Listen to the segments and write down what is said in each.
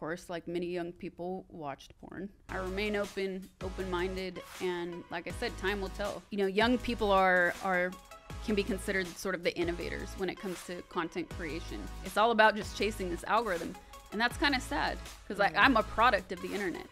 course, like many young people, watched porn. I remain open, open-minded, and like I said, time will tell. You know, young people are are can be considered sort of the innovators when it comes to content creation. It's all about just chasing this algorithm, and that's kind of sad because I'm a product of the internet.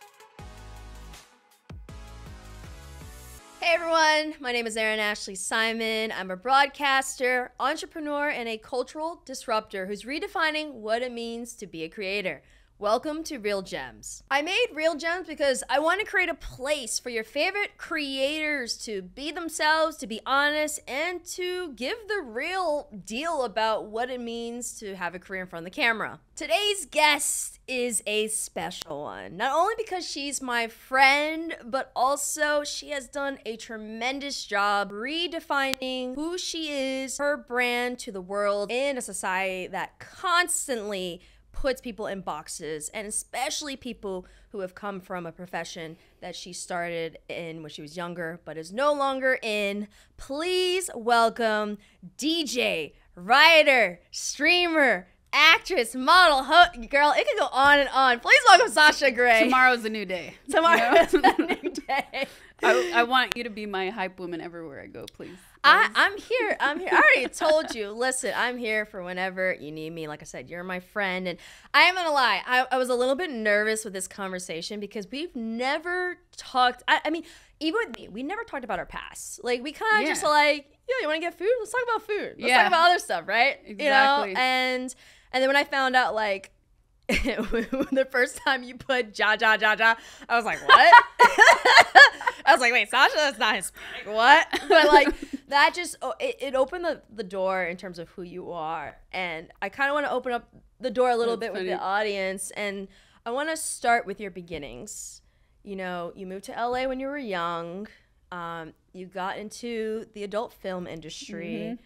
Hey everyone, my name is Erin Ashley Simon. I'm a broadcaster, entrepreneur, and a cultural disruptor who's redefining what it means to be a creator. Welcome to Real Gems. I made Real Gems because I want to create a place for your favorite creators to be themselves, to be honest, and to give the real deal about what it means to have a career in front of the camera. Today's guest is a special one, not only because she's my friend, but also she has done a tremendous job redefining who she is, her brand to the world in a society that constantly puts people in boxes, and especially people who have come from a profession that she started in when she was younger but is no longer in. Please welcome DJ, writer, streamer, actress, model, ho- girl. It can go on and on. Please welcome Sasha Grey. Tomorrow's a new day. Tomorrow's you know? a new day. I, I want you to be my hype woman everywhere I go, please. I, I'm here. I'm here. I already told you. Listen, I'm here for whenever you need me. Like I said, you're my friend. And I am going to lie, I, I was a little bit nervous with this conversation because we've never talked. I, I mean, even with me, we never talked about our past. Like, we kind of Yeah. just like, yeah, you want to get food? Let's talk about food. Let's Yeah. talk about other stuff, right? Exactly. You know? And, and then when I found out, like, the first time you put ja ja ja ja, I was like, what? I was like, wait, Sasha, that's not Hispanic. What? But like that just oh, it, it opened the, the door in terms of who you are. And I kind of want to open up the door a little That's bit with the audience. And I want to start with your beginnings. You know, you moved to LA when you were young. Um, you got into the adult film industry. Mm-hmm.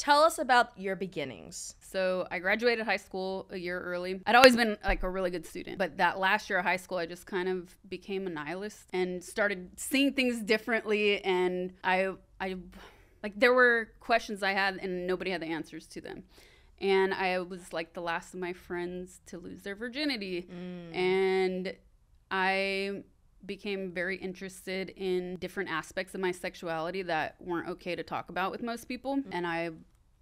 Tell us about your beginnings. So I graduated high school a year early. I'd always been like a really good student, but that last year of high school, I just kind of became a nihilist and started seeing things differently. And I, I, like there were questions I had, and nobody had the answers to them. And I was like the last of my friends to lose their virginity, mm. and I became very interested in different aspects of my sexuality that weren't okay to talk about with most people. Mm-hmm. And I,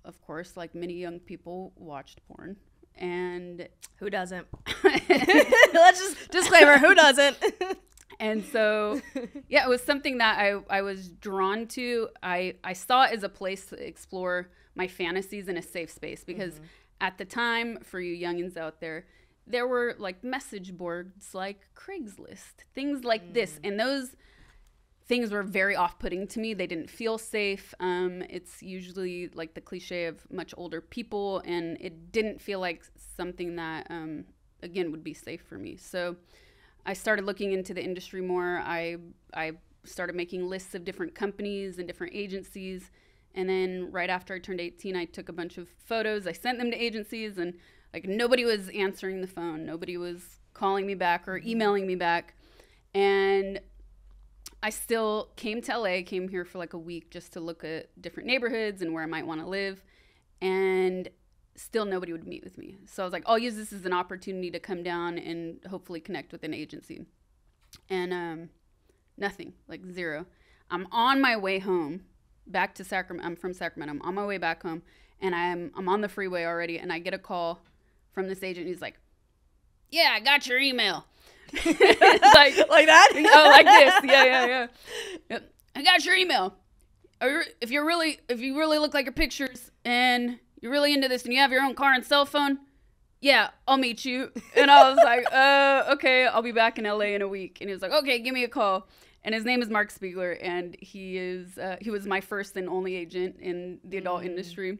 of course, like many young people, watched porn. And Who doesn't? Let's just disclaimer. Who doesn't? and so yeah, it was something that I, I was drawn to. I, I saw it as a place to explore my fantasies in a safe space because mm-hmm. at the time, for you youngins out there, there were like message boards like Craigslist, things like this. And those things were very off-putting to me. They didn't feel safe. Um, it's usually like the cliche of much older people, and it didn't feel like something that, um, again, would be safe for me. So I started looking into the industry more. I I started making lists of different companies and different agencies. And then right after I turned 18, I took a bunch of photos. I sent them to agencies, and like nobody was answering the phone. Nobody was calling me back or emailing me back. And I still came to LA, came here for like a week just to look at different neighborhoods and where I might want to live. And still nobody would meet with me. So I was like, I'll use this as an opportunity to come down and hopefully connect with an agency. And um, nothing, like zero. I'm on my way home back to Sacramento. I'm from Sacramento. I'm on my way back home and I'm I'm on the freeway already and I get a call from this agent. He's like, "Yeah, I got your email." Like like that? oh, like this. Yeah, yeah, yeah. Yep. I got your email. If you're really, if you really look like your pictures and you're really into this and you have your own car and cell phone, yeah, I'll meet you. And I was like, uh, okay, I'll be back in LA in a week. And he was like, okay, give me a call. And his name is Mark Spiegler, and he is uh, he was my first and only agent in the adult industry.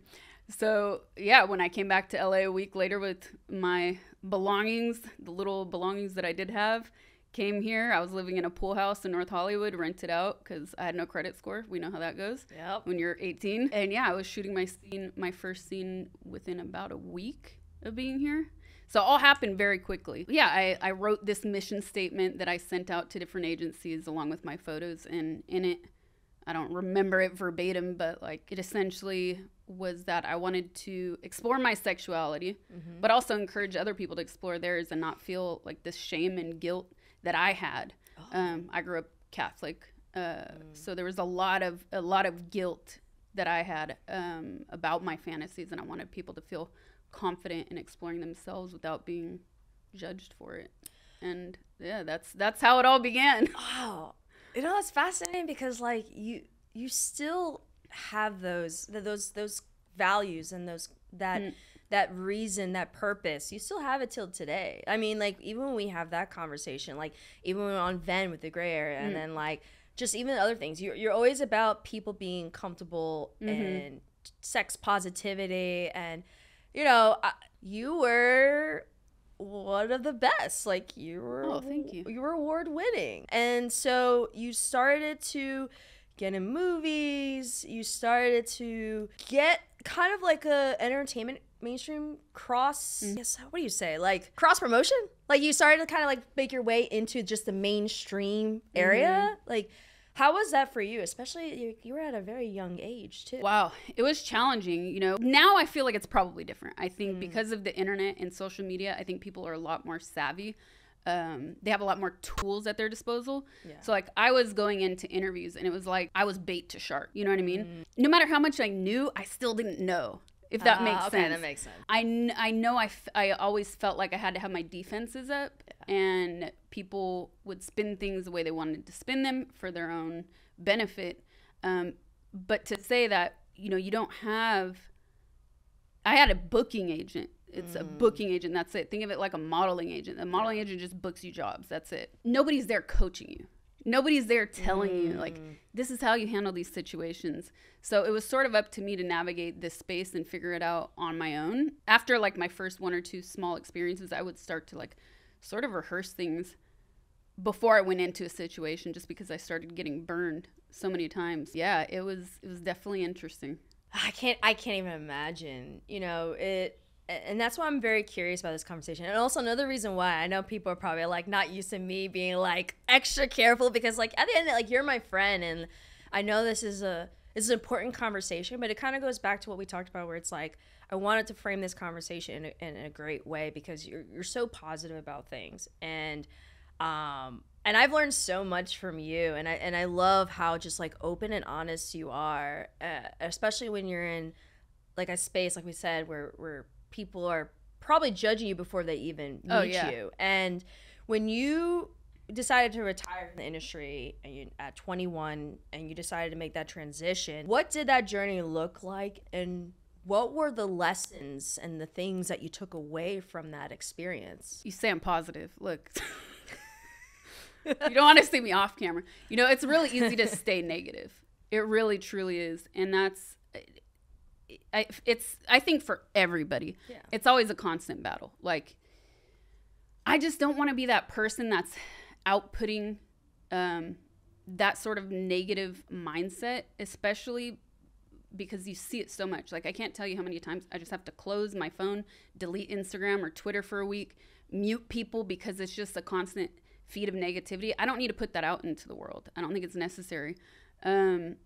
So yeah, when I came back to LA a week later with my belongings, the little belongings that I did have, came here. I was living in a pool house in North Hollywood, rented out because I had no credit score. We know how that goes Yep. when you're 18. And yeah, I was shooting my scene, my first scene within about a week of being here. So all happened very quickly. Yeah, I, I wrote this mission statement that I sent out to different agencies along with my photos, and in it, I don't remember it verbatim, but like it essentially was that I wanted to explore my sexuality, mm-hmm. but also encourage other people to explore theirs and not feel like this shame and guilt that I had. Oh. Um, I grew up Catholic, uh, mm. so there was a lot of a lot of guilt that I had um, about my fantasies, and I wanted people to feel confident in exploring themselves without being judged for it. And yeah, that's that's how it all began. Wow, you know it's fascinating because like you you still have those those those values and those that. Mm that reason, that purpose, you still have it till today. I mean, like even when we have that conversation, like even when on Venn with the gray area, mm. and then like just even other things, you're you're always about people being comfortable mm-hmm. and sex positivity, and you know, you were one of the best. Like you were, oh, thank you. You were award winning, and so you started to get in movies. You started to get kind of like a entertainment mainstream cross mm-hmm. yes what do you say like cross promotion like you started to kind of like make your way into just the mainstream area mm-hmm. like how was that for you especially you, you were at a very young age too wow it was challenging you know now i feel like it's probably different i think mm. because of the internet and social media i think people are a lot more savvy um, they have a lot more tools at their disposal. Yeah. So like I was going into interviews and it was like I was bait to shark. You know what I mean? Mm. No matter how much I knew, I still didn't know if that uh, makes okay, sense. that makes sense. I, kn- I know I, f- I always felt like I had to have my defenses up, yeah. and people would spin things the way they wanted to spin them for their own benefit. Um, but to say that, you know, you don't have. I had a booking agent. It's mm. a booking agent. That's it. Think of it like a modeling agent. The modeling yeah. agent just books you jobs. That's it. Nobody's there coaching you nobody's there telling mm. you like mm. this is how you handle these situations so it was sort of up to me to navigate this space and figure it out on my own after like my first one or two small experiences i would start to like sort of rehearse things before i went into a situation just because i started getting burned so many times yeah it was it was definitely interesting i can't i can't even imagine you know it and that's why I'm very curious about this conversation. And also another reason why I know people are probably like not used to me being like extra careful because like at the end like you're my friend and I know this is a this is an important conversation, but it kind of goes back to what we talked about where it's like I wanted to frame this conversation in a, in a great way because you're you're so positive about things and um and I've learned so much from you and I and I love how just like open and honest you are, uh, especially when you're in like a space like we said where where people are probably judging you before they even oh, meet oh, yeah. you. And when you decided to retire from the industry and you, at 21 and you decided to make that transition, what did that journey look like and what were the lessons and the things that you took away from that experience? You say I'm positive. Look. you don't want to see me off camera. You know, it's really easy to stay negative. It really truly is. And that's I, it's I think for everybody, yeah. it's always a constant battle. Like, I just don't want to be that person that's outputting um, that sort of negative mindset, especially because you see it so much. Like, I can't tell you how many times I just have to close my phone, delete Instagram or Twitter for a week, mute people because it's just a constant feed of negativity. I don't need to put that out into the world. I don't think it's necessary. Um,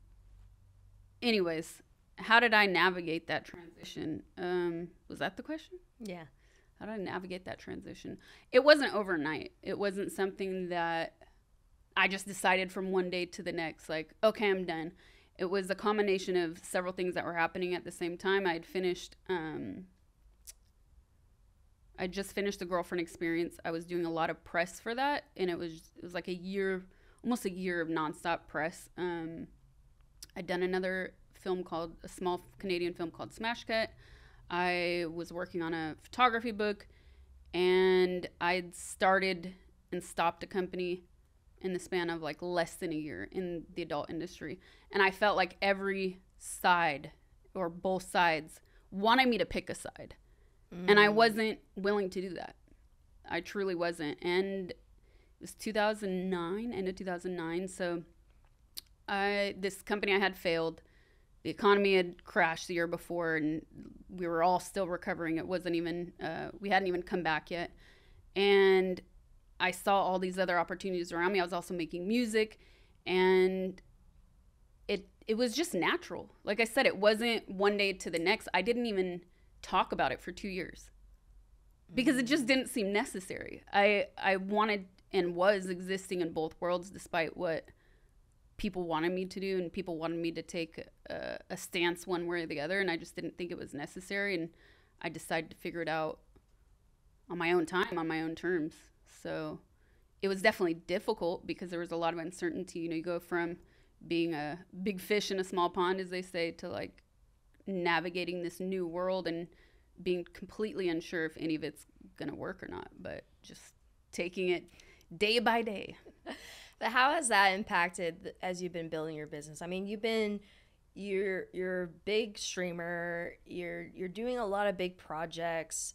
anyways, how did I navigate that transition? Um, was that the question? Yeah. How did I navigate that transition? It wasn't overnight. It wasn't something that I just decided from one day to the next, like, okay, I'm done. It was a combination of several things that were happening at the same time. I had finished, um, I just finished the girlfriend experience. I was doing a lot of press for that, and it was it was like a year, almost a year of nonstop press. Um, I'd done another film called a small Canadian film called Smash Cut. I was working on a photography book, and I'd started and stopped a company in the span of like less than a year in the adult industry. And I felt like every side or both sides wanted me to pick a side. Mm. And I mm. wasn't willing to do that. I truly wasn't. And it was 2009, end of 2009. So I this company I had failed the economy had crashed the year before and we were all still recovering it wasn't even uh, we hadn't even come back yet and i saw all these other opportunities around me i was also making music and it it was just natural. Like I said, it wasn't one day to the next. I didn't even talk about it for two years because it just didn't seem necessary. I I wanted and was existing in both worlds despite what people wanted me to do and people wanted me to take a, stance one way or the other and I just didn't think it was necessary and I decided to figure it out on my own time on my own terms. So it was definitely difficult because there was a lot of uncertainty. You know, you go from being a big fish in a small pond as they say to like navigating this new world and being completely unsure if any of it's going to work or not, but just taking it day by day. but how has that impacted as you've been building your business? I mean, you've been you're you're a big streamer. You're you're doing a lot of big projects.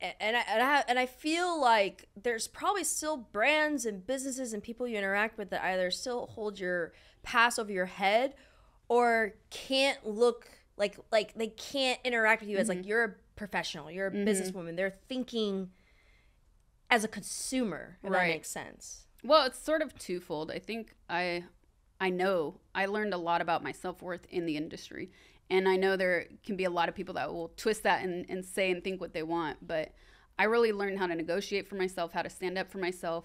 And, and I, and I and I feel like there's probably still brands and businesses and people you interact with that either still hold your pass over your head or can't look like like they can't interact with you mm-hmm. as like mm-hmm. you're a professional, you're a mm-hmm. businesswoman. They're thinking as a consumer. If right. that makes sense. Well, it's sort of twofold. I think I I know I learned a lot about my self worth in the industry. And I know there can be a lot of people that will twist that and, and say and think what they want. But I really learned how to negotiate for myself, how to stand up for myself.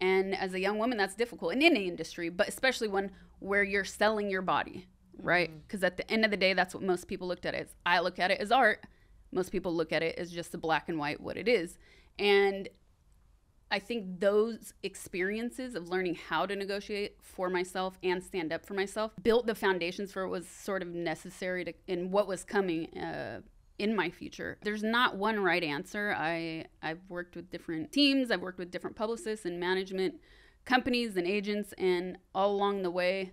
And as a young woman, that's difficult in any industry, but especially one where you're selling your body, right? Because mm-hmm. at the end of the day, that's what most people looked at it as. I look at it as art. Most people look at it as just the black and white, what it is. And I think those experiences of learning how to negotiate for myself and stand up for myself built the foundations for what was sort of necessary to in what was coming uh, in my future. There's not one right answer. I I've worked with different teams. I've worked with different publicists and management companies and agents, and all along the way,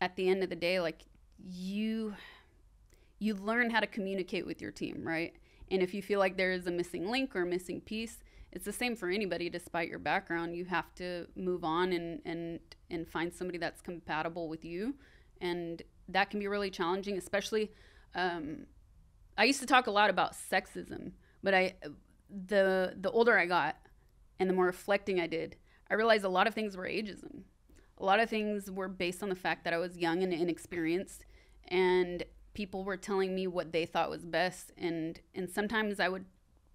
at the end of the day, like you you learn how to communicate with your team, right? And if you feel like there is a missing link or a missing piece, it's the same for anybody despite your background. You have to move on and and and find somebody that's compatible with you and that can be really challenging especially um, i used to talk a lot about sexism but i the the older i got and the more reflecting i did i realized a lot of things were ageism. A lot of things were based on the fact that i was young and inexperienced and people were telling me what they thought was best and and sometimes i would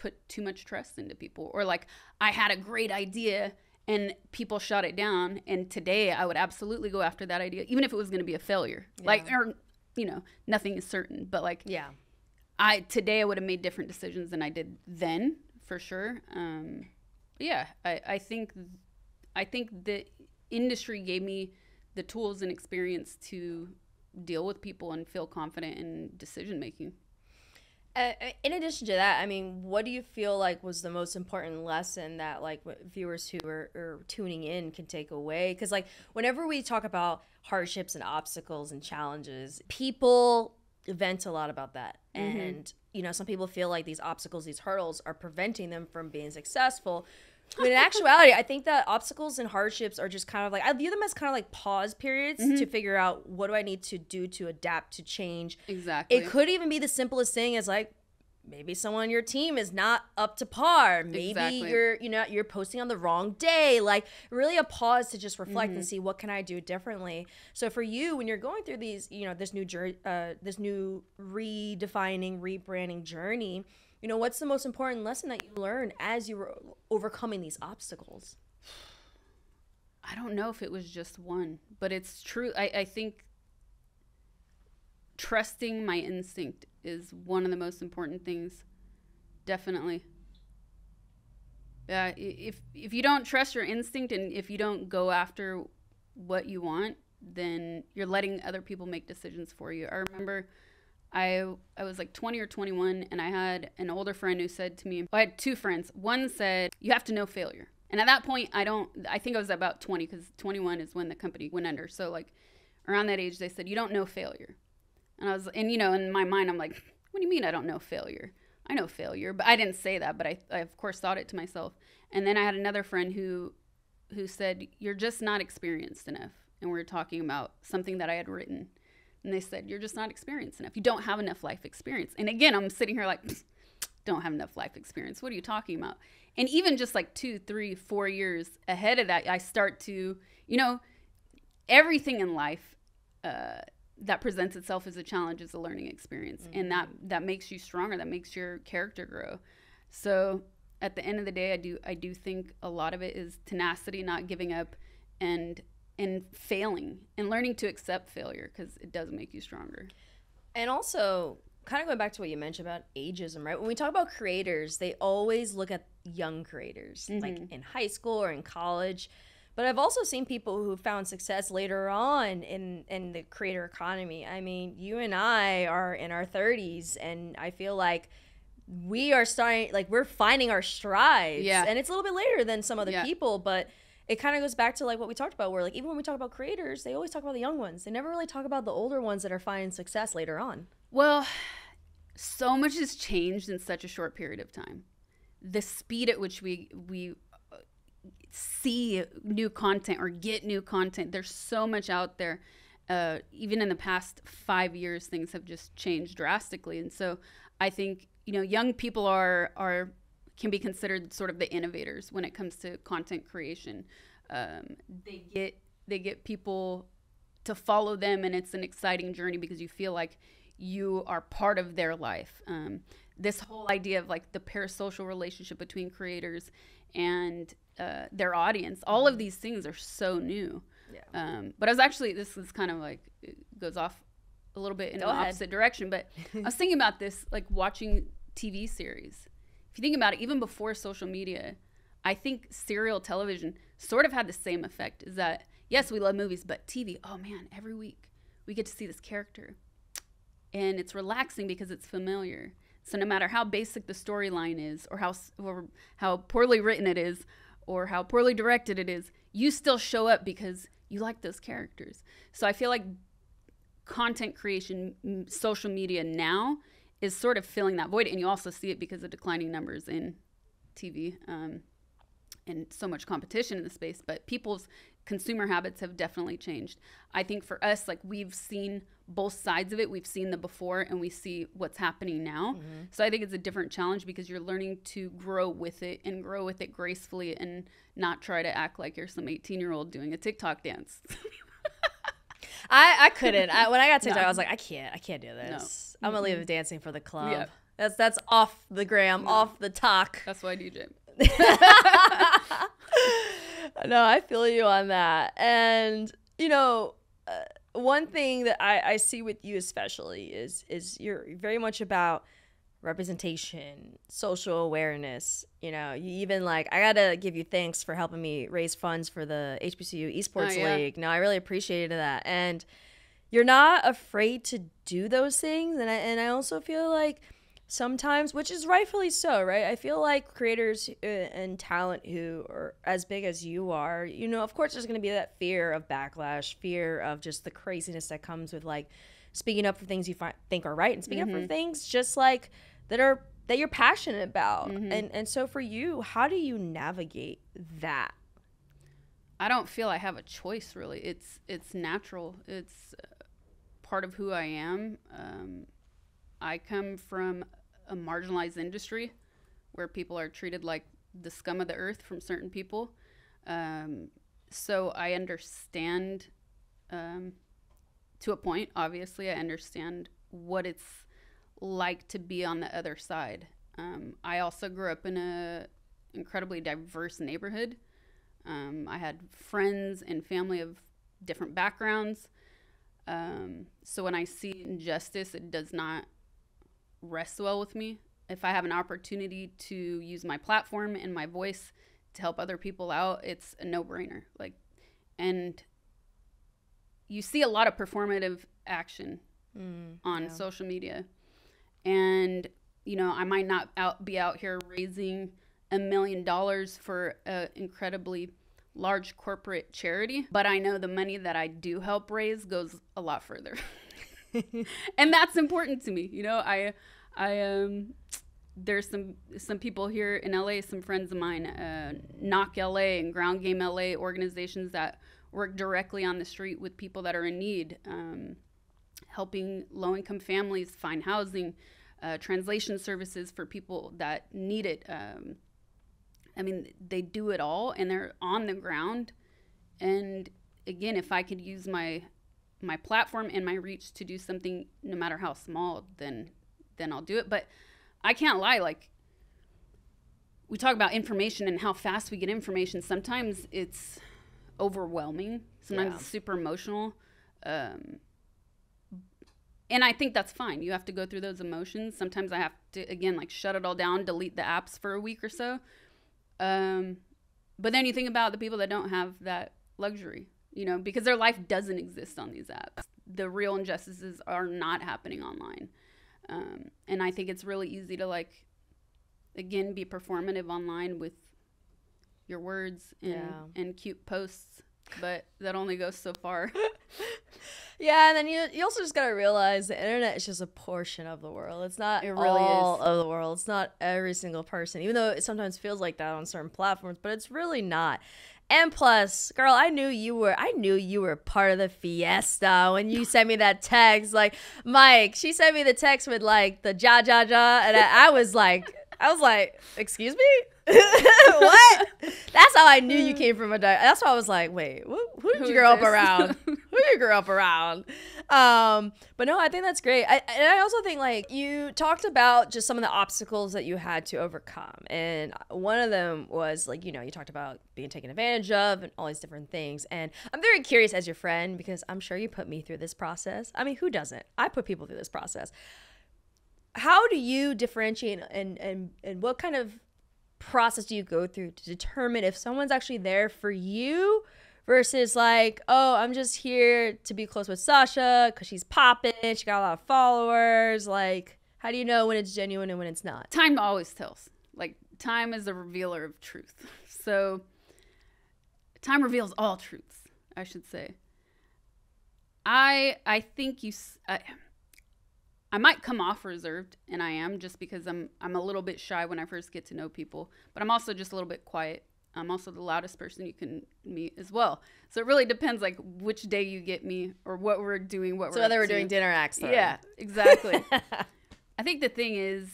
put too much trust into people or like I had a great idea and people shot it down and today I would absolutely go after that idea even if it was going to be a failure. Yeah. Like or you know, nothing is certain, but like Yeah. I today I would have made different decisions than I did then for sure. Um yeah, I I think I think the industry gave me the tools and experience to deal with people and feel confident in decision making. Uh, in addition to that, I mean, what do you feel like was the most important lesson that like viewers who are, are tuning in can take away? Because like whenever we talk about hardships and obstacles and challenges, people vent a lot about that, mm-hmm. and you know, some people feel like these obstacles, these hurdles, are preventing them from being successful. But in actuality, I think that obstacles and hardships are just kind of like I view them as kind of like pause periods mm-hmm. to figure out what do I need to do to adapt to change. Exactly. It could even be the simplest thing as like maybe someone on your team is not up to par. Maybe exactly. you're you know you're posting on the wrong day. Like really a pause to just reflect mm-hmm. and see what can I do differently. So for you when you're going through these, you know, this new journey uh this new redefining, rebranding journey, you know, what's the most important lesson that you learned as you were overcoming these obstacles? I don't know if it was just one, but it's true. I, I think trusting my instinct is one of the most important things. Definitely. Uh, if if you don't trust your instinct and if you don't go after what you want, then you're letting other people make decisions for you. I remember I I was like 20 or 21 and I had an older friend who said to me, I had two friends. One said, "You have to know failure." And at that point, I don't I think I was about 20 cuz 21 is when the company went under. So like around that age they said, "You don't know failure." And I was and you know, in my mind I'm like, "What do you mean I don't know failure?" I know failure, but I didn't say that, but I, I of course thought it to myself. And then I had another friend who who said, "You're just not experienced enough." And we are talking about something that I had written and they said, You're just not experienced enough. You don't have enough life experience. And again, I'm sitting here like, Don't have enough life experience. What are you talking about? And even just like two, three, four years ahead of that, I start to, you know, everything in life uh, that presents itself as a challenge as a learning experience. Mm-hmm. and that that makes you stronger that makes your character grow. So at the end of the day i do i do think a lot of it is tenacity not giving up and and failing and learning to accept failure because it does make you stronger. And also kind of going back to what you mentioned about ageism right? When we talk about creators they always look at young creators mm-hmm. like in high school or in college but I've also seen people who found success later on in in the creator economy. I mean, you and I are in our 30s and I feel like we are starting like we're finding our strides. Yeah. And it's a little bit later than some other yeah. people, but it kind of goes back to like what we talked about where like even when we talk about creators, they always talk about the young ones. They never really talk about the older ones that are finding success later on. Well, so much has changed in such a short period of time. The speed at which we we see new content or get new content. There's so much out there. Uh, even in the past five years, things have just changed drastically, and so I think you know young people are are can be considered sort of the innovators when it comes to content creation. Um, they get they get people to follow them, and it's an exciting journey because you feel like you are part of their life. Um, this whole idea of like the parasocial relationship between creators and uh, their audience. All of these things are so new. Yeah. Um, but I was actually this is kind of like it goes off a little bit in Go the ahead. opposite direction. But I was thinking about this like watching TV series. If you think about it, even before social media, I think serial television sort of had the same effect. Is that yes, we love movies, but TV. Oh man, every week we get to see this character, and it's relaxing because it's familiar. So no matter how basic the storyline is, or how or how poorly written it is, or how poorly directed it is, you still show up because you like those characters. So I feel like content creation, social media now is sort of filling that void, and you also see it because of declining numbers in TV um, and so much competition in the space. But people's consumer habits have definitely changed. I think for us, like we've seen both sides of it. We've seen the before and we see what's happening now. Mm-hmm. So I think it's a different challenge because you're learning to grow with it and grow with it gracefully and not try to act like you're some 18 year old doing a TikTok dance. I, I couldn't. I, when I got TikTok, no. I was like, I can't. I can't do this. No. I'm gonna mm-hmm. leave dancing for the club. Yeah. That's that's off the gram, no. off the talk. That's why I DJ. no, I feel you on that. And you know, uh, one thing that I, I see with you especially is is you're very much about representation, social awareness. You know, you even like I gotta give you thanks for helping me raise funds for the HBCU Esports oh, yeah. League. No, I really appreciated that, and you're not afraid to do those things. And I and I also feel like sometimes, which is rightfully so, right? I feel like creators uh, and talent who are as big as you are, you know, of course, there's going to be that fear of backlash, fear of just the craziness that comes with like speaking up for things you fi- think are right and speaking mm-hmm. up for mm-hmm. things just like that are that you're passionate about. Mm-hmm. And and so for you, how do you navigate that? I don't feel I have a choice really. It's it's natural. It's uh, part of who I am. Um, I come from a marginalized industry where people are treated like the scum of the earth from certain people. Um, so I understand um, to a point, obviously, I understand what it's like to be on the other side. Um, I also grew up in a incredibly diverse neighborhood. Um, I had friends and family of different backgrounds. Um, so when I see injustice, it does not rests well with me. If I have an opportunity to use my platform and my voice to help other people out, it's a no-brainer. Like and you see a lot of performative action mm, on yeah. social media. And you know, I might not out be out here raising a million dollars for an incredibly large corporate charity, but I know the money that I do help raise goes a lot further. and that's important to me. You know, I I um there's some some people here in LA, some friends of mine, uh, Knock LA and Ground Game LA organizations that work directly on the street with people that are in need, um, helping low income families find housing, uh, translation services for people that need it. Um, I mean, they do it all and they're on the ground. And again, if I could use my my platform and my reach to do something no matter how small then then I'll do it but I can't lie like we talk about information and how fast we get information sometimes it's overwhelming sometimes Yeah. it's super emotional um, and I think that's fine. You have to go through those emotions. Sometimes I have to again like shut it all down, delete the apps for a week or so. Um, but then you think about the people that don't have that luxury, you know, because their life doesn't exist on these apps. The real injustices are not happening online. Um, and I think it's really easy to like again be performative online with your words and, Yeah. and cute posts, but that only goes so far. Yeah, and then you you also just gotta realize the internet is just a portion of the world. It's not It really all is. of the world. It's not every single person, even though it sometimes feels like that on certain platforms, but it's really not. And plus, girl, I knew you were I knew you were part of the fiesta when you sent me that text. Like, Mike, she sent me the text with like the ja ja ja, and I, I was like I was like, excuse me? what? That's how I knew you came from a di- that's why I was like, wait, who, who did Who you grow up around? who did you grow up around. Um, but no, I think that's great. I, and I also think like you talked about just some of the obstacles that you had to overcome, and one of them was like you know you talked about being taken advantage of and all these different things. And I'm very curious as your friend because I'm sure you put me through this process. I mean, who doesn't? I put people through this process. How do you differentiate and and and what kind of process do you go through to determine if someone's actually there for you versus like, oh, I'm just here to be close with Sasha because she's popping, she got a lot of followers. Like, how do you know when it's genuine and when it's not? time always tells. Like time is a revealer of truth. So time reveals all truths, I should say. I I think you I, I might come off reserved and I am just because I'm I'm a little bit shy when I first get to know people, but I'm also just a little bit quiet. I'm also the loudest person you can meet as well. So it really depends like which day you get me or what we're doing, what So we're whether we're to. doing dinner acts. Yeah, exactly. I think the thing is,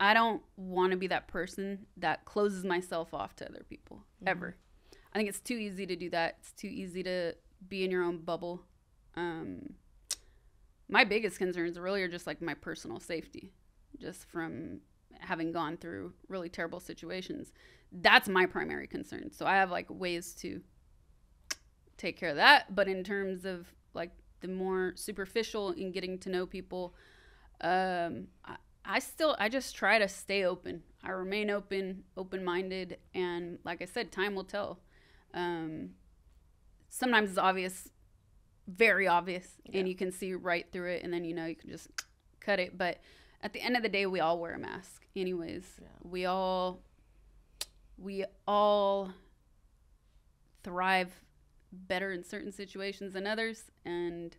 I don't want to be that person that closes myself off to other people ever. I think it's too easy to do that. It's too easy to be in your own bubble. Um, my biggest concerns really are just like my personal safety, just from having gone through really terrible situations. That's my primary concern. So I have like ways to take care of that. But in terms of like the more superficial in getting to know people, um, I, I still I just try to stay open. I remain open, open minded, and like I said, time will tell. Um, sometimes it's obvious, very obvious, and you can see right through it, and then you know you can just cut it. But at the end of the day, we all wear a mask, anyways. We all we all thrive better in certain situations than others, and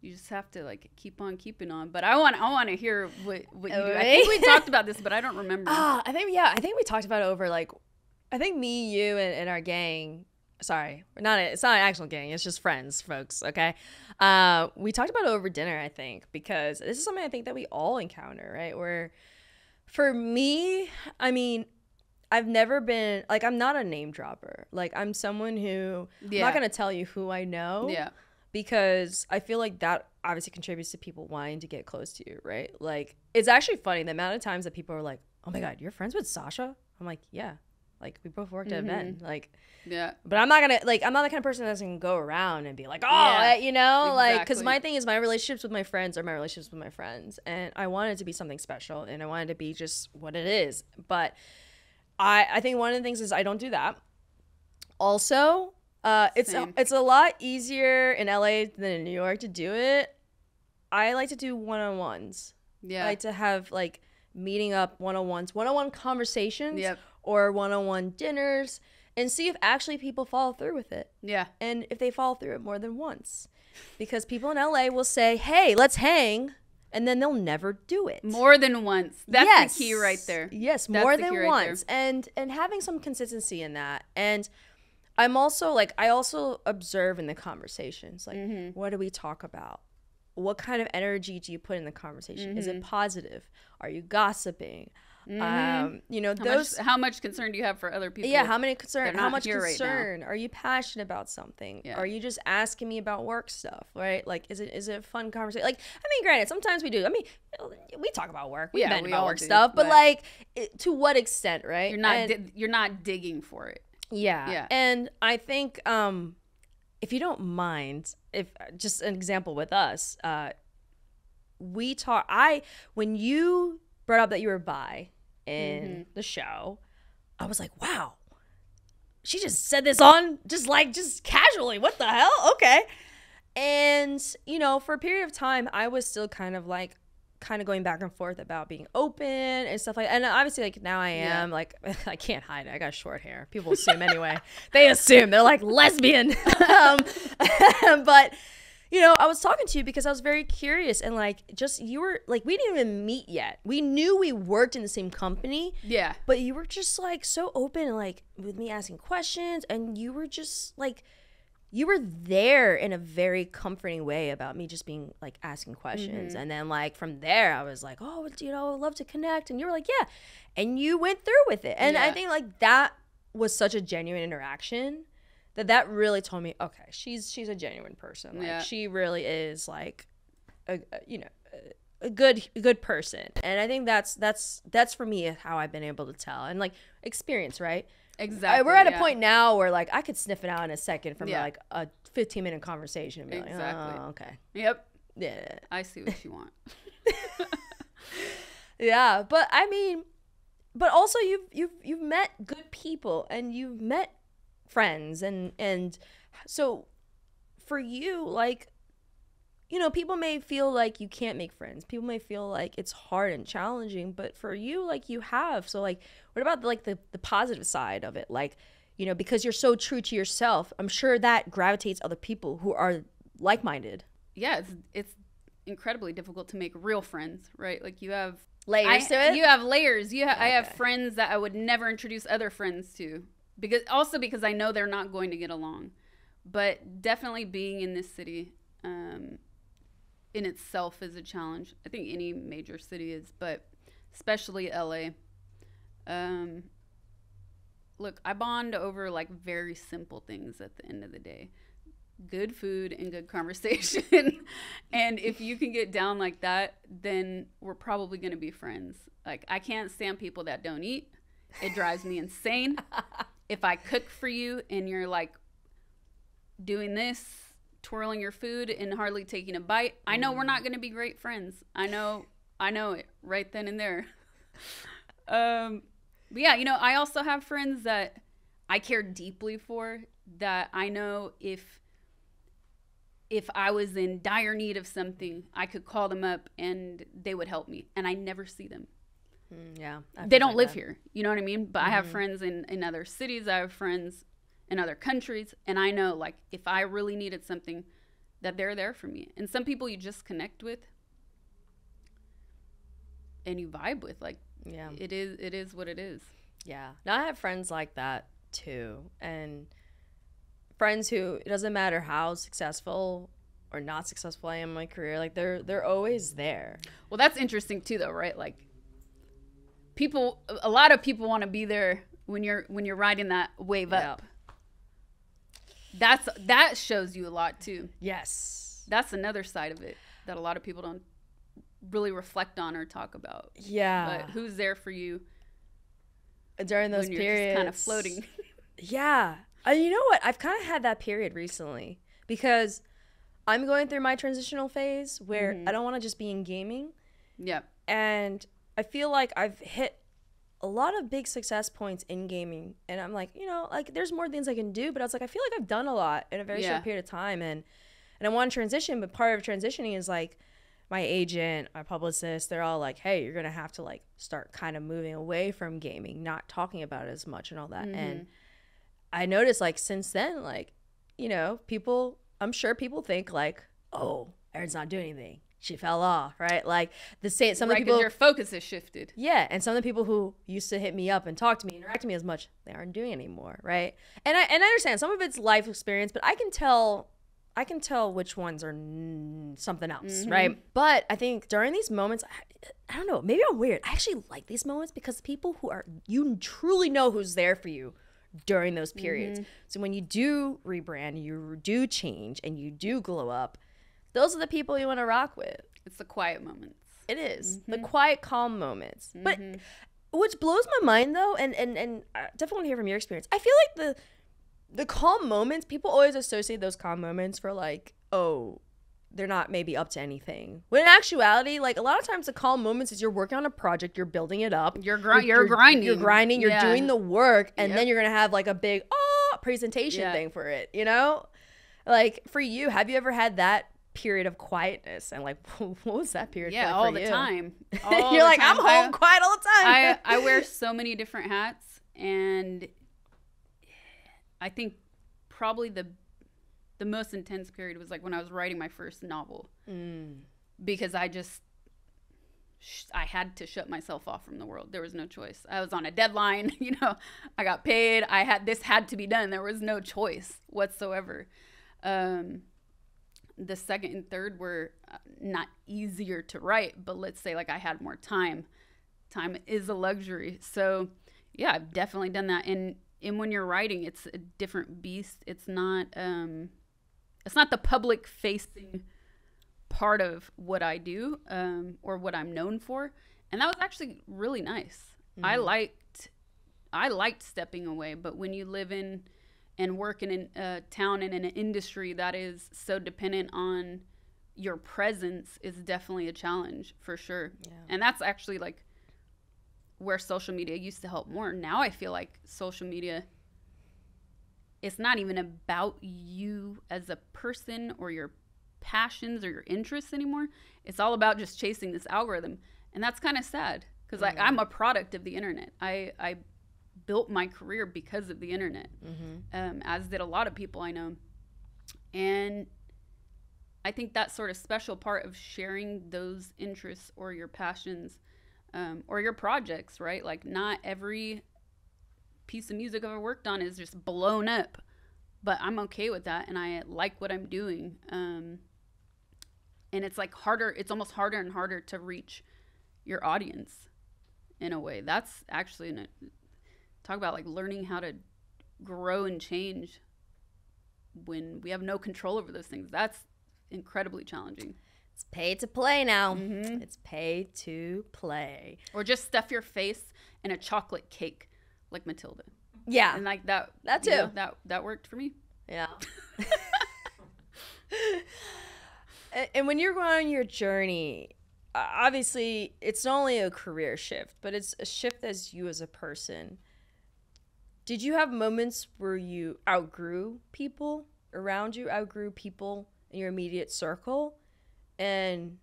you just have to like keep on keeping on. But I want I want to hear what what you do. I think we talked about this, but I don't remember. Ah, I think yeah, I think we talked about it over like, I think me, you, and, and our gang. Sorry, we're not. A, it's not an actual gang. It's just friends, folks. Okay. Uh, we talked about it over dinner. I think because this is something I think that we all encounter, right? Where, for me, I mean, I've never been like I'm not a name dropper. Like I'm someone who I'm not gonna tell you who I know yeah, because I feel like that obviously contributes to people wanting to get close to you, right? Like it's actually funny the amount of times that people are like, "Oh my god, you're friends with Sasha?" I'm like, "Yeah." Like we both worked at Venn. Like, yeah, but I'm not gonna like I'm not the kind of person that's gonna go around and be like, "Oh, Yeah, eh," you know, like because my thing is my relationships with my friends are my relationships with my friends, and I wanted to be something special, and I wanted to be just what it is. But I I think one of the things is I don't do that. Also, uh, it's a, it's a lot easier in LA than in New York to do it. I like to do one on ones. yeah. I like to have like meeting up one on ones, one on one conversations, Yep. Or one on one dinners, and see if actually people follow through with it, yeah, and if they follow through it more than once, because people in LA will say, "Hey, let's hang," and then they'll never do it. more than once. That's Yes. the key right there. Yes, That's more the than key right there. once, and and having some consistency in that. And I'm also like I also observe in the conversations, like Mm-hmm. what do we talk about? What kind of energy do you put in the conversation? Is Mm-hmm. it positive? Are you gossiping? Um, you know, How those much, how much concern do you have for other people? yeah, how many concern? How much here right concern? Are you passionate about something? Yeah. Are you just asking me about work stuff? Right? Like, is it is it a fun conversation? Like, I mean, granted, sometimes we do. I mean, we talk about work. We Yeah, vent we about work do, stuff, but, but- like, it, to what extent? Right? You're not And- di- you're not digging for it. yeah. Yeah. And I think um if you don't mind, if just an example with us, uh we talk I when you brought up that you were bi in Mm-hmm. the show, I was like, wow. She just said this on just like just casually. What the hell? Okay. And you know, for a period of time I was still kind of like kind of going back and forth about being open and stuff like and obviously like now I Yeah. am like I can't hide it. I got short hair. People assume anyway. they assume they're like lesbian. um, but you know, I was talking to you because I was very curious and like just you were like we didn't even meet yet. We knew we worked in the same company, Yeah. but you were just like so open and like with me asking questions and you were just like you were there in a very comforting way about me just being like asking questions. Mm-hmm. And then like from there i was like oh you know i'd love to connect. And you were like yeah. And you went through with it. And i think like that was such a genuine interaction that that really told me okay she's she's a genuine person like Yeah. she really is like a, a- you know a, a good a good person and i think that's that's that's for me how i've been able to tell and like experience right Exactly. We're at a point now where like I could sniff it out in a second from Yeah. like a 15 minute conversation and be Exactly. like, oh, okay. Yep. Yeah. I see what you want. Yeah. But I mean, but also you've, you've, you've met good people and you've met friends and, and so for you, like, you know, people may feel like you can't make friends. People may feel like it's hard and challenging, but for you, like you have. So like, what about like the the positive side of it? Like, you know, because you're so true to yourself, I'm sure that gravitates other people who are like minded. Yeah, it's it's incredibly difficult to make real friends, right? Like you have Layers I- to it. You have layers. You ha- I have friends that I would never introduce other friends to because also because I know they're not going to get along. But definitely being in this city um, in itself is a challenge. I think any major city is, but especially LA. Um, look, I bond over like very simple things at the end of the day. Good food and good conversation. and if you can get down like that, then we're probably going to be friends. Like, I can't stand people that don't eat. It drives me insane. If I cook for you and you're like doing this, twirling your food and hardly taking a bite, I know we're not going to be great friends. I know, I know it right then and there. um, but yeah, you know, I also have friends that I care deeply for that I know if if I was in dire need of something, I could call them up and they would help me. And I never see them. Mm, yeah. They don't live that. here. You know what I mean? But I have friends in, in other cities. I have friends in other countries. And I know, like, if I really needed something, that they're there for me. And some people you just connect with and you vibe with. Like, Yeah. it is it is what it is. Yeah. Now I have friends like that too. And friends who it doesn't matter how successful or not successful I am in my career, like they're they're always there. Well, that's interesting too, though, right? Like, people, a lot of people want to be there when you're when you're riding that wave Yeah. up. That's that shows you a lot too. Yes. That's another side of it that a lot of people don't really reflect on or talk about. Yeah. But who's there for you During those periods. kind of floating? Yeah. And you know what? I've kind of had that period recently because I'm going through my transitional phase where Mm-hmm. I don't want to just be in gaming. yeah. And I feel like I've hit a lot of big success points in gaming. And I'm like, you know, like there's more things I can do. But I was like, I feel like I've done a lot in a very Yeah. short period of time. And, and I want to transition. But part of transitioning is like, my agent, my publicist, they're all like, "Hey, you're gonna have to like start kind of moving away from gaming, not talking about it as much and all that." And mm-hmm. I noticed like since then, like, you know, people I'm sure people think like, oh, Erin's not doing anything. She fell off, right? Like the same some of the people your focus has shifted. Yeah, and some of the people who used to hit me up and talk to me, interact with me as much, they aren't doing anymore, right? And I and I understand some of it's life experience, but I can tell I can tell which ones are n- something else, mm-hmm. right? But I think during these moments, I, I don't know, maybe I'm weird. I actually like these moments because people who are, you truly know who's there for you during those periods. Mm-hmm. So when you do rebrand, you do change, and you do glow up, those are the people you want to rock with. It's the quiet moments. It is. the mm-hmm. quiet, calm moments. But mm-hmm. what blows my mind though, and and and I definitely want to hear from your experience. I feel like the the calm moments. People always associate those calm moments for like, oh, they're not maybe up to anything. When in actuality, like a lot of times, the calm moments is you're working on a project, you're building it up, You're gri- you're grinding. you're grinding, you're Yeah. doing the work, and then you're gonna have like a big oh presentation Yeah. thing for it. You know, like for you, have you ever had that? Period of quietness and like what was that period Yeah, like all the you? time. All You're the like, time. I'm I- home quiet all the time. I, I wear so many different hats and I think probably the the most intense period was like when I was writing my first novel Mm. because I just I had to shut myself off from the world. There was no choice. I was on a deadline, you know. I got paid. I had this had to be done. There was no choice whatsoever. Um the second and third were uh, not easier to write, but let's say like I had more time. Time is a luxury. So, yeah, I've definitely done that. And and when you're writing, it's a different beast. It's not um it's not the public facing part of what I do um, or what I'm known for, and that was actually really nice. I liked I liked stepping away, but when you live in and work in a town and in an industry that is so dependent on your presence is definitely a challenge for sure. Yeah. And that's actually like where social media used to help more. Now I feel like social media it's not even about you as a person or your passions or your interests anymore. It's all about just chasing this algorithm. And that's kind of sad because I'm a product of the internet. I, I built my career because of the internet, um, as did a lot of people I know. And I think that sort of special part of sharing those interests or your passions um, or your projects, right? Like, not every piece of music I've ever worked on is just blown up, but I'm okay with that and I like what I'm doing. Um, and it's like harder, it's almost harder and harder to reach your audience in a way. That's actually an, talk about like learning how to grow and change when we have no control over those things. That's incredibly challenging. It's pay to play now. Mhm. It's pay to play. Or just stuff your face in a chocolate cake like Matilda. Yeah. And like that That you know, too. that that worked for me. Yeah. and, when you're going on your journey, obviously it's not only a career shift, but it's a shift as you as a person. Did you have moments where you outgrew people around you, outgrew people in your immediate circle? And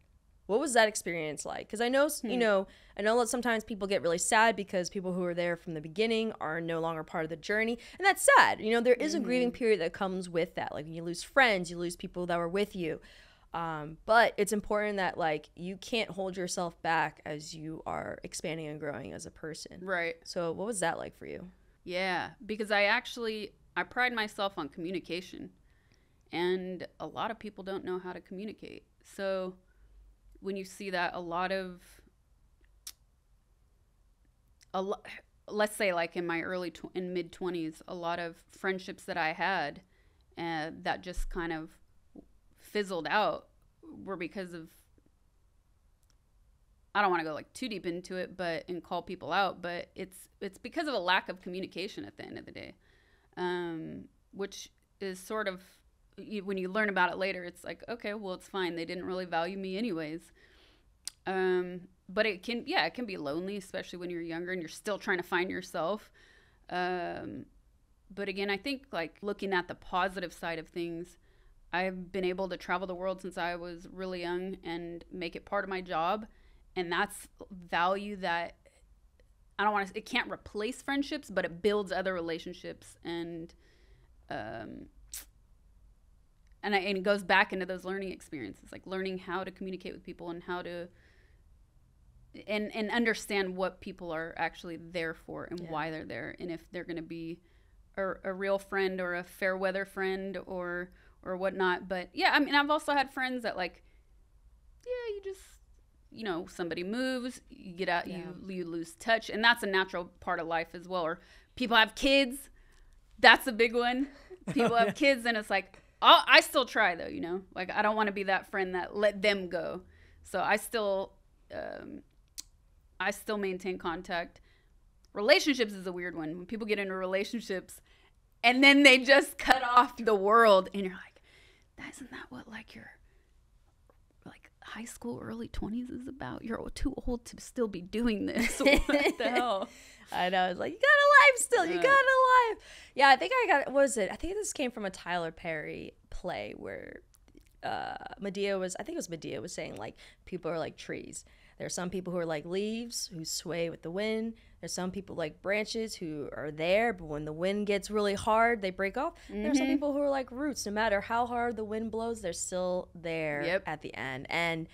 what was that experience like? Because I know, s you know, I know that sometimes people get really sad because people who are there from the beginning are no longer part of the journey, and that's sad. You know, there is a grieving period that comes with that. Like when you lose friends, you lose people that were with you. Um, but it's important that like you can't hold yourself back as you are expanding and growing as a person. Right. So, what was that like for you? Yeah, because I actually I pride myself on communication. And a lot of people don't know how to communicate. So when you see that a lot of a lo- let's say like in my early tw- in mid 20s, a lot of friendships that I had uh, that just kind of fizzled out were because of I don't want to go like too deep into it, but and call people out, but it's it's because of a lack of communication at the end of the day, um, which is sort of you, when you learn about it later, it's like okay, well, it's fine. They didn't really value me anyways. Um, but it can yeah, it can be lonely, especially when you're younger and you're still trying to find yourself. Um, but again, I think like looking at the positive side of things, I've been able to travel the world since I was really young and make it part of my job and that's value that I don't want to. It can't replace friendships, but it builds other relationships, and um, and, I, and it goes back into those learning experiences, like learning how to communicate with people and how to and and understand what people are actually there for and Yeah. why they're there, and if they're going to be a, a real friend or a fair weather friend or or whatnot. But yeah, I mean, I've also had friends that like, yeah, you just, you know, somebody moves, you get out, Yeah. you you lose touch, and that's a natural part of life as well. Or people have kids, that's a big one. People have kids, and it's like, I'll, I still try though, you know, like I don't want to be that friend that let them go. So I still, um, I still maintain contact. Relationships is a weird one. When people get into relationships and then they just cut off the world and you're like, that isn't that what like your high school early 20s is about? You're too old to still be doing this. what the hell? I know. It's like you got a life still. You got a life. Yeah, I think I got. What was it? I think this came from a Tyler Perry play where uh, Madea was. I think it was Madea was saying like people are like trees. There are some people who are like leaves who sway with the wind. There's some people like branches who are there, but when the wind gets really hard, they break off. There are some mm-hmm. people who are like roots. No matter how hard the wind blows, they're still there Yep. at the end. And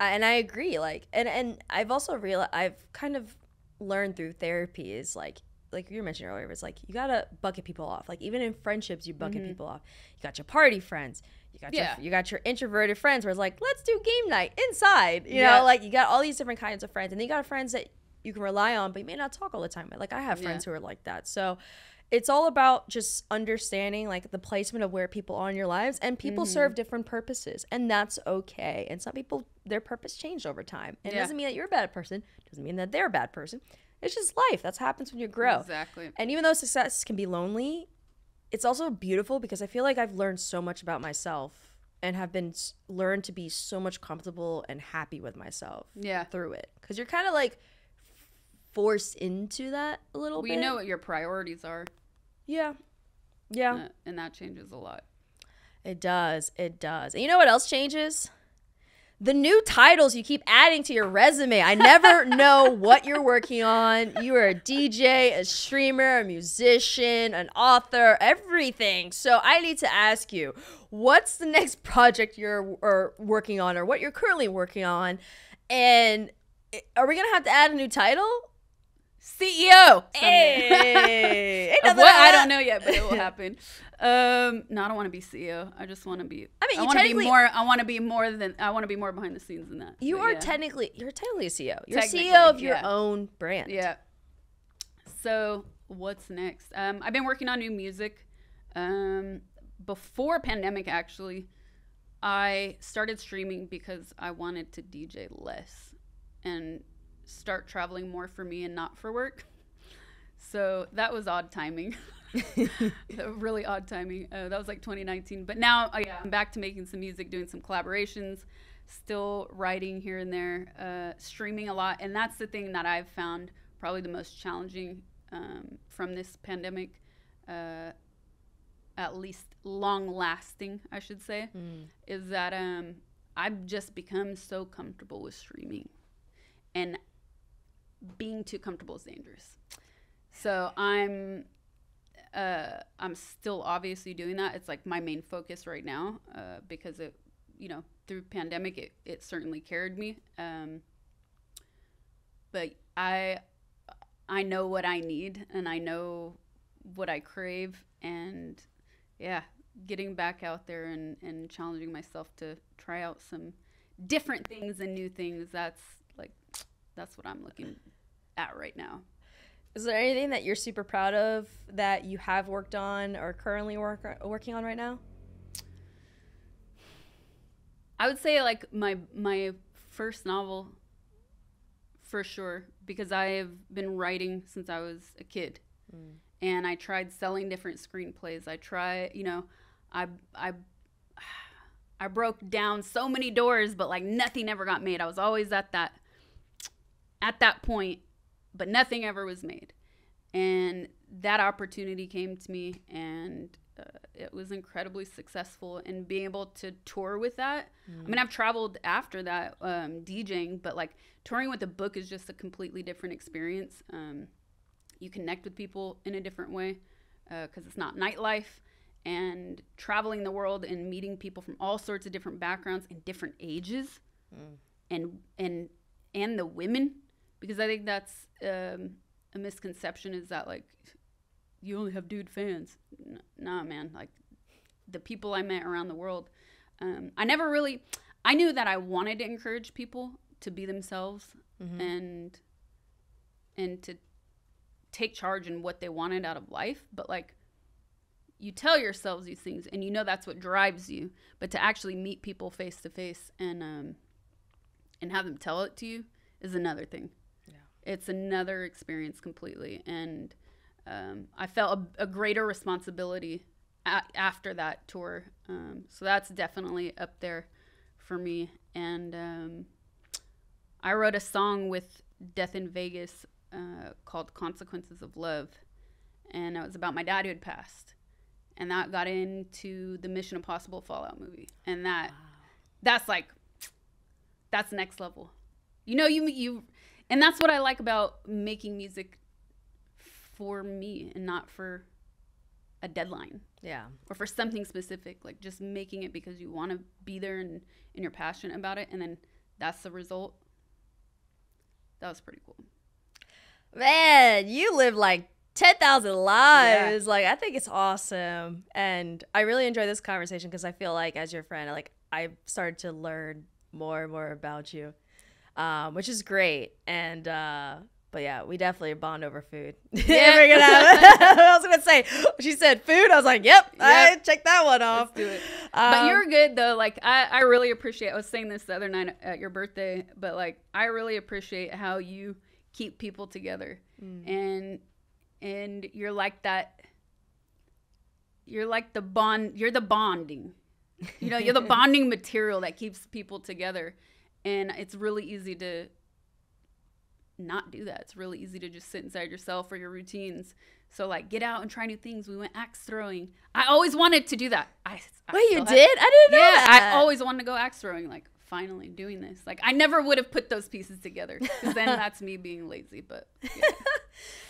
and I agree. Like, and and I've also realized I've kind of learned through therapy is like like you were mentioning earlier, it's like you gotta bucket people off. Like even in friendships, you bucket mm-hmm. people off. You got your party friends. You got Yeah. your you got your introverted friends where it's like, let's do game night inside. You Yeah. know, like you got all these different kinds of friends, and then you got friends that you can rely on, but you may not talk all the time. Like I have friends who are like that. So it's all about just understanding like the placement of where people are in your lives and people Mm-hmm. serve different purposes and that's okay and some people their purpose changed over time and it doesn't mean that you're a bad person it doesn't mean that they're a bad person it's just life that's happens when you grow Exactly. and even though success can be lonely it's also beautiful because i feel like i've learned so much about myself and have been learned to be so much comfortable and happy with myself Yeah. through it because you're kind of like forced into that a little Well, bit you know what your priorities are, yeah yeah uh, and that changes a lot. It does. It does. And you know what else changes? The new titles you keep adding to your resume. I never know what you're working on. You are a DJ, a streamer, a musician, an author, everything. So I need to ask you, what's the next project you're or working on or what you're currently working on? And eh, are we going to have to add a new title? CEO. Hey, what I don't know yet, but it will happen. Um, no, I don't want to be CEO. I just want to be. I mean, I want to be more. I want to be more than. I want to be more behind the scenes than that. You But are yeah. technically you're technically a CEO. You're CEO of your yeah. own brand. Yeah. So what's next? Um, I've been working on new music. Um, before pandemic, actually, I started streaming because I wanted to DJ less and start traveling more for me and not for work. So that was odd timing. really odd timing. Uh, that was like 2019. But now, oh yeah, I'm back to making some music, doing some collaborations, still writing here and there, uh, streaming a lot. And that's the thing that I've found probably the most challenging um, from this pandemic, uh, at least long lasting, I should say, is that um, I've just become so comfortable with streaming. And being too comfortable is dangerous. So I'm uh, I'm still obviously doing that. It's like my main focus right now uh, because it, you know, through pandemic, it, it certainly carried me. Um, but I, I know what I need and I know what I crave. And yeah, getting back out there and, and challenging myself to try out some different things and new things. That's like, that's what I'm looking at right now. Is there anything that you're super proud of that you have worked on or currently work, working on right now? I would say like my my first novel for sure because I have been writing since I was a kid. Mm. And I tried selling different screenplays. I try, you know, I I I broke down so many doors but like nothing ever got made. I was always at that at that point but nothing ever was made. And that opportunity came to me and uh, it was incredibly successful and being able to tour with that. I mean, I've traveled after that um, DJing, but like touring with a book is just a completely different experience. Um, you connect with people in a different way because it's not nightlife and traveling the world and meeting people from all sorts of different backgrounds and different ages and and and the women because I think that's um, a misconception is that like you only have dude fans. N- nah, man, like the people I met around the world. Um, I never really, I knew that I wanted to encourage people to be themselves Mm-hmm. and and to take charge in what they wanted out of life. But like, you tell yourselves these things, and you know that's what drives you. But to actually meet people face to face and um, and have them tell it to you is another thing. It's another experience completely, and um, I felt a, a greater responsibility a- after that tour. Um, so that's definitely up there for me. And um, I wrote a song with Death in Vegas uh, called "Consequences of Love," and it was about my dad who had passed, and that got into the Mission Impossible Fallout movie, and that that's like that's next level. You know, you you, and that's what I like about making music for me and not for a deadline Yeah. or for something specific. Like just making it because you want to be there and and you're passionate about it, and then that's the result. That was pretty cool. Man, you live like 10,000 lives. Like, I think it's awesome. And I really enjoy this conversation because I feel like, as your friend, like, I've started to learn more and more about you, um, which is great. And, uh, but yeah, we definitely bond over food. Yeah. We're gonna I was gonna say, she said food. I was like, yep, I check that one off. Let's do it. but Um, you're good though. Like I, I really appreciate. I was saying this the other night at your birthday, but like I really appreciate how you keep people together, Mm. and and you're like that. You're like the bond. You're the bonding. You know, you're the bonding material that keeps people together, and it's really easy to not do that. It's really easy to just sit inside yourself or your routines. So like get out and try new things. We went axe throwing. I always wanted to do that. I, I Wait, you did? I didn't know yeah. I always wanted to go axe throwing. Like finally doing this. Like I never would have put those pieces together because then that's me being lazy. But yeah.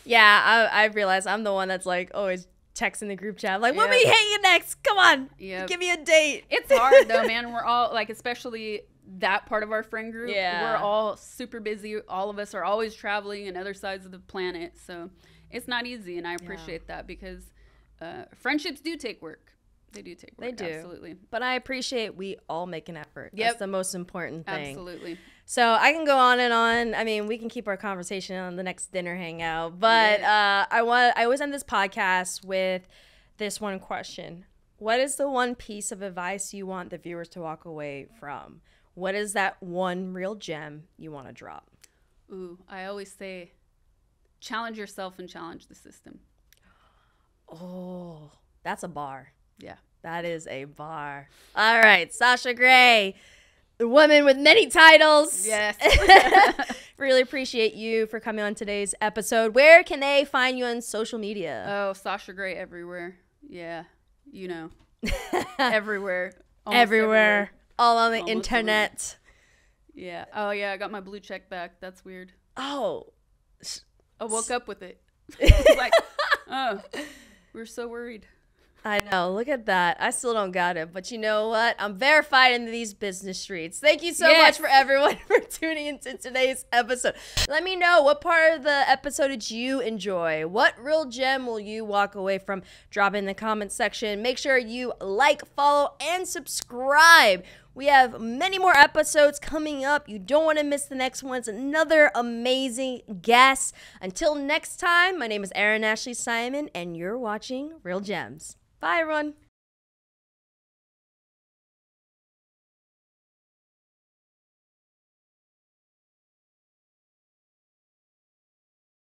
Yeah, I, I realized I'm the one that's like always texting the group chat, like, when Yep. we hanging next? Come on, give me a date. it's hard though, man. We're all like, especially that part of our friend group. Yeah. we're all super busy. All of us are always traveling and other sides of the planet, so it's not easy. And I appreciate that because uh, friendships do take work. They do take work. They do. absolutely, But I appreciate we all make an effort. Yep. That's the most important thing. absolutely. So I can go on and on. I mean, we can keep our conversation on the next dinner hangout. But uh, I want I always end this podcast with this one question. What is the one piece of advice you want the viewers to walk away from? What is that one real gem you want to drop? Ooh, I always say, challenge yourself and challenge the system. Oh, that's a bar. Yeah. That is a bar. All right, Sasha Grey, the woman with many titles. Yes. really appreciate you for coming on today's episode. Where can they find you on social media? Oh, Sasha Grey everywhere. Yeah, you know, everywhere. Almost everywhere, all on the oh, Almost internet. Yeah. Oh yeah, I got my blue check back. That's weird. Oh, I woke up with it. Like, uh, oh, we are so worried. I know. Look at that. I still don't got it, but you know what? I'm verified in these business streets. Thank you so Yes. much for everyone for tuning into today's episode. Let me know what part of the episode did you enjoy? What real gem will you walk away from? Drop in the comments section. Make sure you like, follow, and subscribe. We have many more episodes coming up. You don't want to miss the next ones. Another amazing guest. Until next time, my name is Erin Ashley Simon, and you're watching Real Gems. Bye, everyone.